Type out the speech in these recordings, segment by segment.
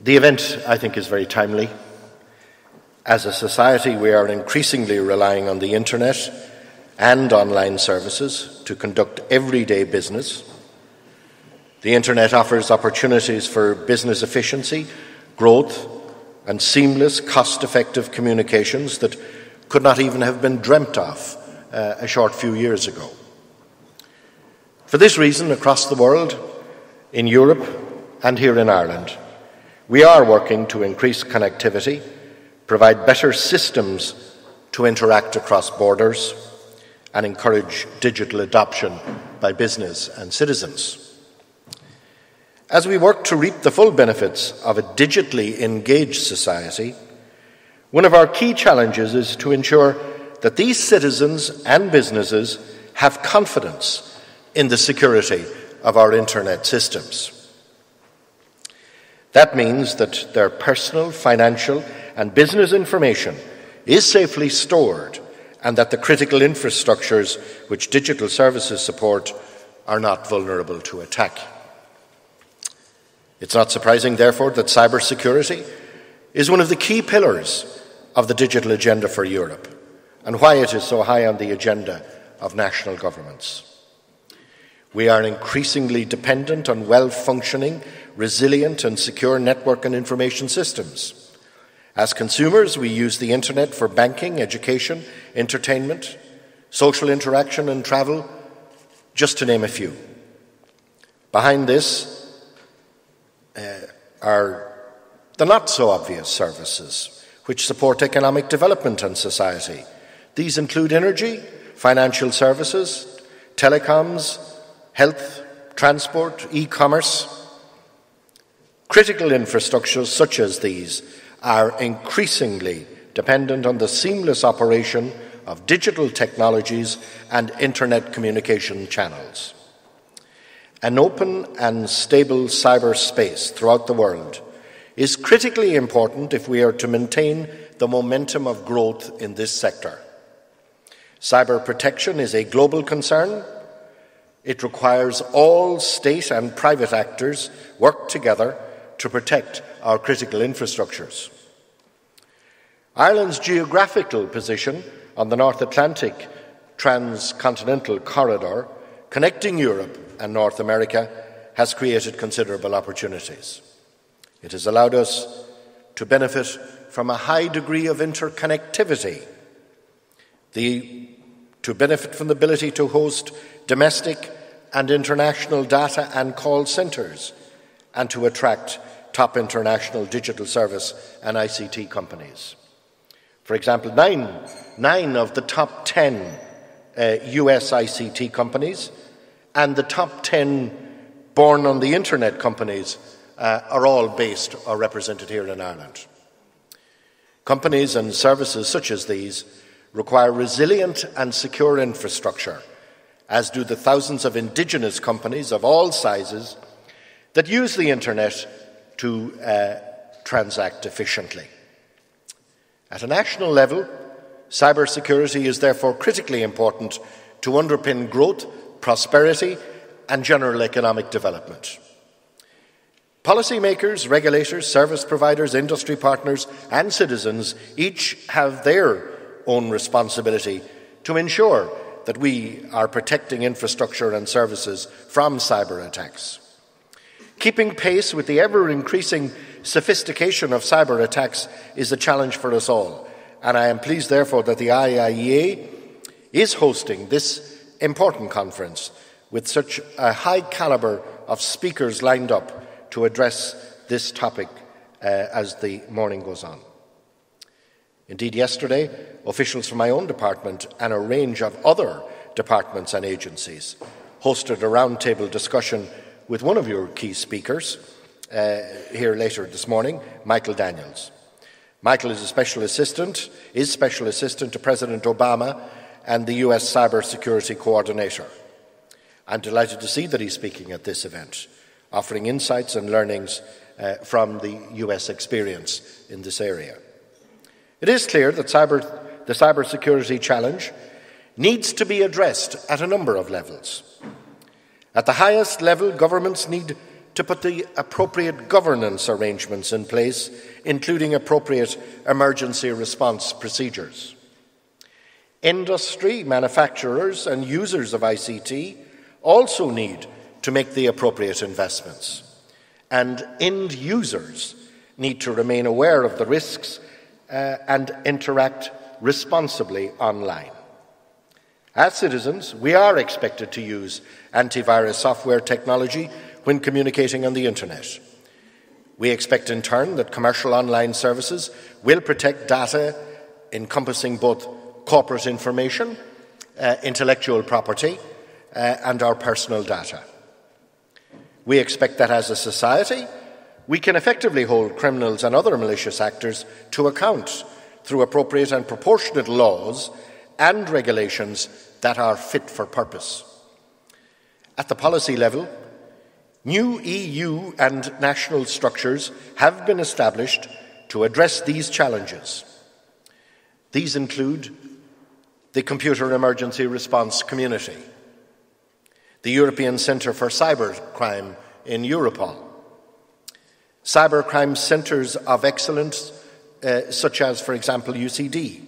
The event, I think, is very timely. As a society, we are increasingly relying on the internet and online services to conduct everyday business. The internet offers opportunities for business efficiency, growth, and seamless, cost effective communications that could not even have been dreamt of uh, a short few years ago. For this reason, across the world, in Europe and here in Ireland, we are working to increase connectivity, provide better systems to interact across borders, and encourage digital adoption by business and citizens. As we work to reap the full benefits of a digitally engaged society, one of our key challenges is to ensure that these citizens and businesses have confidence in the security of our internet systems. That means that their personal, financial, and business information is safely stored and that the critical infrastructures which digital services support are not vulnerable to attack. It's not surprising, therefore, that cybersecurity is one of the key pillars of the digital agenda for Europe and why it is so high on the agenda of national governments. We are increasingly dependent on well functioning, resilient, and secure network and information systems. As consumers, we use the internet for banking, education, entertainment, social interaction, and travel, just to name a few. Behind this uh, are the not so obvious services which support economic development and society. These include energy, financial services, telecoms, health, transport, e commerce. Critical infrastructures such as these are increasingly dependent on the seamless operation of digital technologies and internet communication channels. An open and stable cyberspace throughout the world is critically important if we are to maintain the momentum of growth in this sector. Cyber protection is a global concern. It requires all state and private actors work together to protect our critical infrastructures. Ireland's geographical position on the North Atlantic transcontinental corridor connecting Europe and North America has created considerable opportunities. It has allowed us to benefit from a high degree of interconnectivity, the, to benefit from the ability to host domestic and international data and call centres, and to attract top international digital service and ICT companies. For example, nine, nine of the top 10 uh, US ICT companies and the top 10 born on the internet companies uh, are all based or represented here in Ireland. Companies and services such as these require resilient and secure infrastructure, as do the thousands of indigenous companies of all sizes that use the internet to uh, transact efficiently. At a national level, cybersecurity is therefore critically important to underpin growth, prosperity, and general economic development. Policymakers, regulators, service providers, industry partners, and citizens each have their own responsibility to ensure that we are protecting infrastructure and services from cyber attacks. Keeping pace with the ever increasing sophistication of cyber attacks is a challenge for us all, and I am pleased, therefore, that the IIEA is hosting this important conference with such a high calibre of speakers lined up to address this topic uh, as the morning goes on. Indeed, yesterday, officials from my own department and a range of other departments and agencies hosted a roundtable discussion with one of your key speakers uh, here later this morning, Michael Daniels. Michael is a special assistant, is special assistant to President Obama and the US Cybersecurity Coordinator. I'm delighted to see that he's speaking at this event, offering insights and learnings uh, from the US experience in this area. It is clear that cyber, the cybersecurity challenge needs to be addressed at a number of levels. At the highest level, governments need to put the appropriate governance arrangements in place, including appropriate emergency response procedures. Industry, manufacturers, and users of ICT also need to make the appropriate investments. And end users need to remain aware of the risks uh, and interact responsibly online. As citizens, we are expected to use antivirus software technology when communicating on the internet. We expect, in turn, that commercial online services will protect data encompassing both corporate information, uh, intellectual property, uh, and our personal data. We expect that as a society, we can effectively hold criminals and other malicious actors to account through appropriate and proportionate laws and regulations that are fit for purpose. At the policy level, new EU and national structures have been established to address these challenges. These include the Computer Emergency Response Community, the European Centre for Cybercrime in Europol, cybercrime centres of excellence, uh, such as, for example, UCD,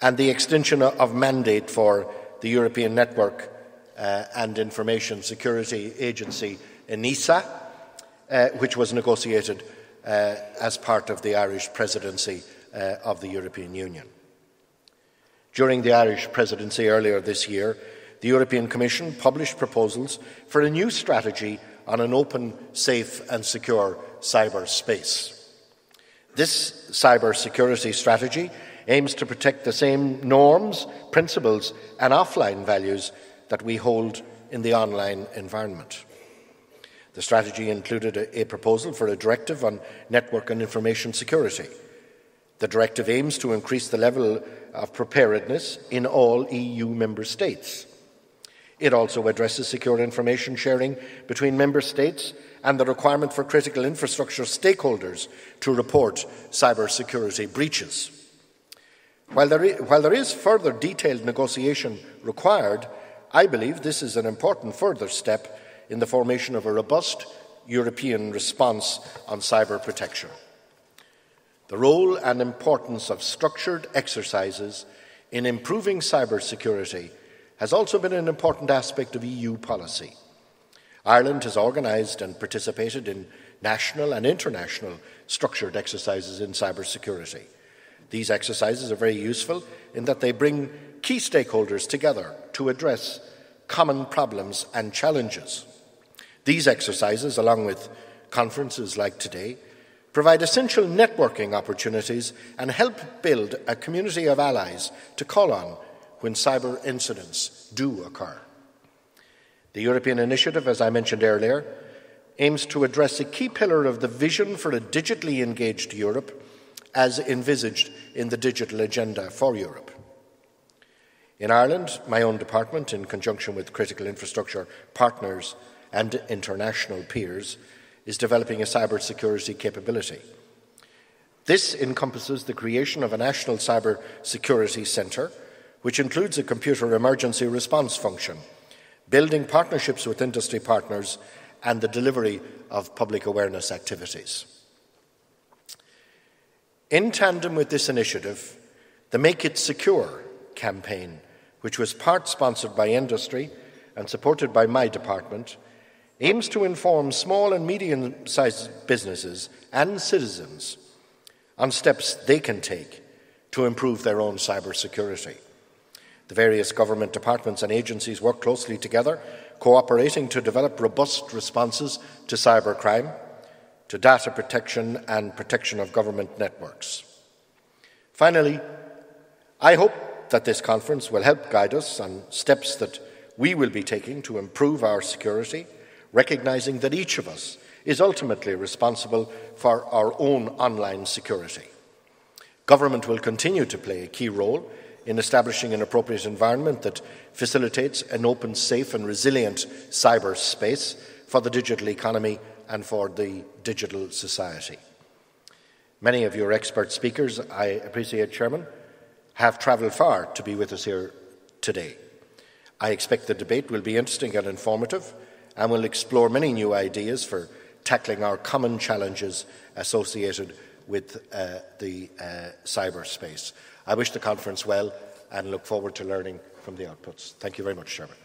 and the extension of mandate for the European Network uh, and Information Security Agency, ENISA, uh, which was negotiated uh, as part of the Irish presidency uh, of the European Union. During the Irish presidency earlier this year, the European Commission published proposals for a new strategy on an open, safe, and secure cyberspace. This cyber security strategy aims to protect the same norms, principles, and offline values that we hold in the online environment. The strategy included a, a, proposal for a directive on network and information security. The directive aims to increase the level of preparedness in all EU member states. It also addresses secure information sharing between member states and the requirement for critical infrastructure stakeholders to report cybersecurity breaches. While there, is, while there is further detailed negotiation required, I believe this is an important further step in the formation of a robust European response on cyber protection. The role and importance of structured exercises in improving cyber security has also been an important aspect of EU policy. Ireland has organised and participated in national and international structured exercises in cybersecurity. These exercises are very useful in that they bring key stakeholders together to address common problems and challenges. These exercises, along with conferences like today, provide essential networking opportunities and help build a community of allies to call on when cyber incidents do occur. The European Initiative, as I mentioned earlier, aims to address a key pillar of the vision for a digitally engaged Europe as envisaged in the digital agenda for Europe. In Ireland, my own department, in conjunction with critical infrastructure partners and international peers, is developing a cybersecurity capability. This encompasses the creation of a national cyber security centre, which includes a computer emergency response function, building partnerships with industry partners, and the delivery of public awareness activities. In tandem with this initiative, the Make It Secure campaign, which was part sponsored by industry and supported by my department, aims to inform small and medium sized businesses and citizens on steps they can take to improve their own cybersecurity. The various government departments and agencies work closely together, cooperating to develop robust responses to cybercrime to data protection and protection of government networks. Finally, I hope that this conference will help guide us on steps that we will be taking to improve our security, recognizing that each of us is ultimately responsible for our own online security. Government will continue to play a key role in establishing an appropriate environment that facilitates an open, safe, and resilient cyberspace for the digital economy and for the digital society. Many of your expert speakers, I appreciate, Chairman, have travelled far to be with us here today. I expect the debate will be interesting and informative, and will explore many new ideas for tackling our common challenges associated with uh, the uh, cyberspace. I wish the conference well and look forward to learning from the outputs. Thank you very much, Chairman.